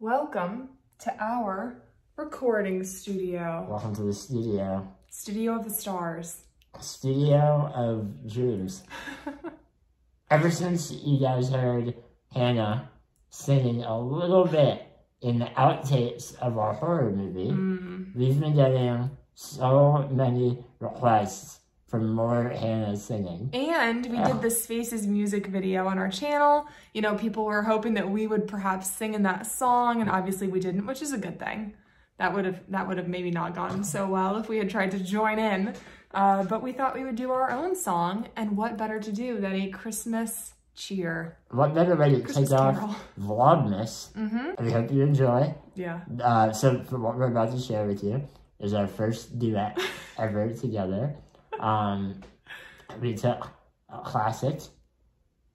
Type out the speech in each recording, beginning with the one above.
Welcome to our recording studio. Welcome to the studio. Studio of the Stars. Studio of Dreams. Ever since you guys heard Hannah singing a little bit in the outtakes of our horror movie, Mm. we've been getting so many requests for more Hannah singing. And we did the Spaces music video on our channel. You know, people were hoping that we would perhaps sing in that song, and obviously we didn't, which is a good thing. That would have that would have maybe not gone so well if we had tried to join in. Uh, but we thought we would do our own song, and what better to do than a Christmas cheer? What better way to Christmas kick off Vlogmas? Mm-hmm. We hope you enjoy. Yeah. Uh, so for what we're about to share with you is our first duet ever together. Um, it's a classic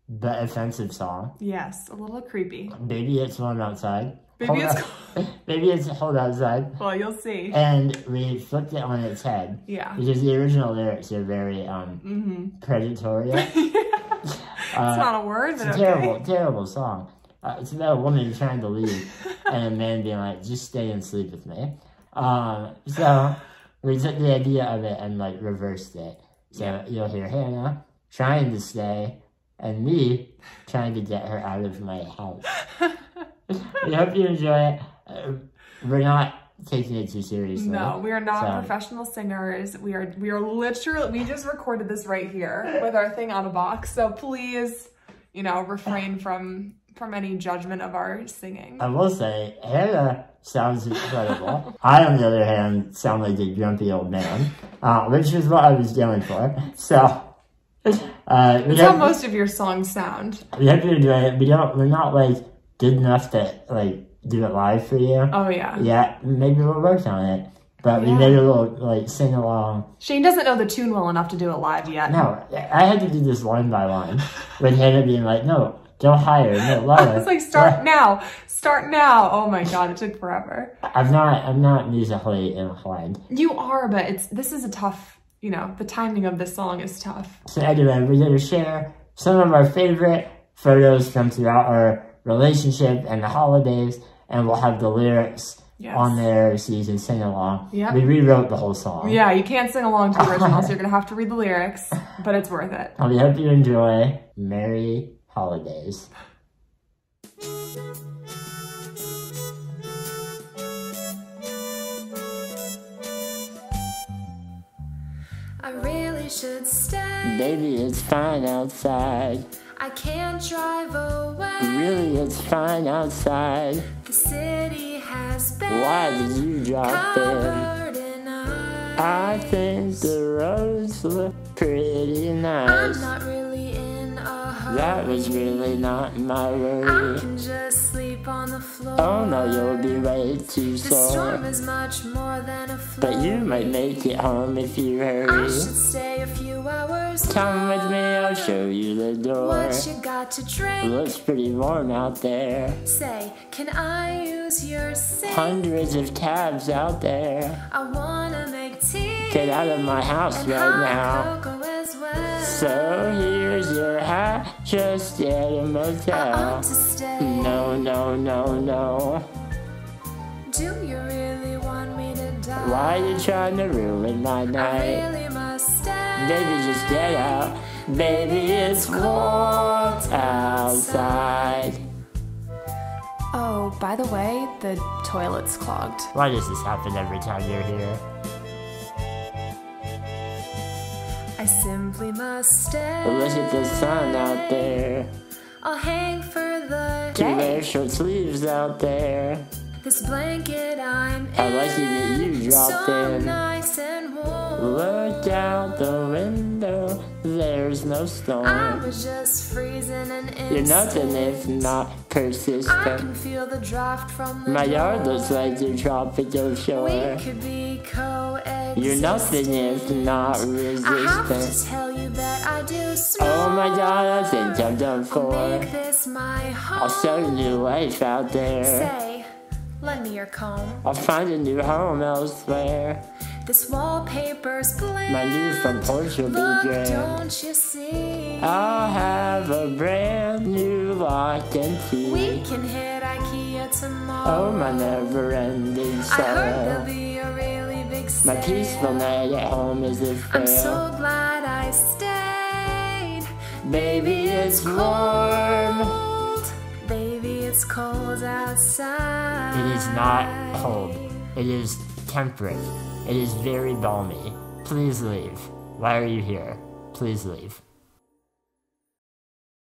but offensive song. Yes, a little creepy. Baby, it's warm outside. Maybe Hold it's out- Maybe it's hold outside. well, you'll see. And we flipped it on its head Yeah. because the original lyrics are very um Mm-hmm. predatory. it's not a word, It's a okay. terrible, terrible song. Uh, it's about a woman trying to leave and a man being like, just stay and sleep with me. Um, so we took the idea of it and like reversed it. So you'll hear Hannah trying to stay and me trying to get her out of my house. we hope you enjoy it. Uh, we're not taking it too seriously. No, we are not So- professional singers. We are we are literally we just recorded this right here with our thing on a box. So please, you know, refrain from from any judgment of our singing. I will say, Hannah sounds incredible. I, on the other hand, sound like a grumpy old man, uh, which is what I was going for. So, uh, we, That's how most of your songs sound. we hope you enjoy it. We don't, we're not like good enough to like do it live for you. Oh yeah. Yeah, maybe we'll work on it. But we Yeah. made a little like sing along. Shane doesn't know the tune well enough to do it live yet. No, I had to do this line by line with Hannah being like, "No, go higher, no lower." It's like start now, start now. Oh my god, it took forever. I'm not, I'm not musically inclined. You are, but it's this is a tough. You know, the timing of this song is tough. So anyway, we're going to share some of our favorite photos from throughout our relationship and the holidays, and we'll have the lyrics Yes. on there so you can sing along. Yep. We rewrote the whole song. Yeah, you can't sing along to the original, so you're gonna have to read the lyrics, but it's worth it. We hope you enjoy Merry Holidays. I really should stay. Baby, it's fine outside. I can't drive away. Really, it's fine outside. The city has been Why did you drop in? in. I think the roads look pretty I'm nice. That was really not my I can just sleep on the floor. Oh no, you'll be way too The storm is much more than a flood. But you might make it home if you hurry. I should stay a few hours. Come with me. I'll show you the door. What you got to drink? Looks pretty warm out there. Say, can I use your sink? Hundreds of tabs out there. I wanna make tea. Get out of my house and right now. Cocoa as well. So here's your hat, just at a I motel. to stay. No, no, no, no. Do you really want me to die? Why are you trying to ruin my I night? really must stay. Baby, just get out. Baby, it's cold outside. Oh, by the way, the toilet's clogged. Why does this happen every time you're here? I simply must stay. Look at the sun out there. I'll hang for the Two day. wear short sleeves out there. This blanket I'm in. I like it that you dropped so in. nice and warm. Look out the window, there's no I storm. was just freezing an instant. You're nothing if not I persistent. can feel the draft from the My yard door. looks like your tropical shore. We could be co-existing. You're nothing if not resistant. I have to tell you that I do smile. Oh my god, I think I'm done for. Make this my home. I'll start a new life out there. Say, lend me your comb. I'll find a new home elsewhere. This wallpaper's blank. My new front porch will be Look, grand. don't you see? I'll have a brand new lock and we can hit IKEA tomorrow. Oh, my never-ending I heard there'll sorrow. be big My peaceful night at home is a I'm so glad I stayed. Baby, it's warm. Cold. Baby, it's cold outside. It is not cold. It is temperate. It is very balmy. Please leave. Why are you here? Please leave.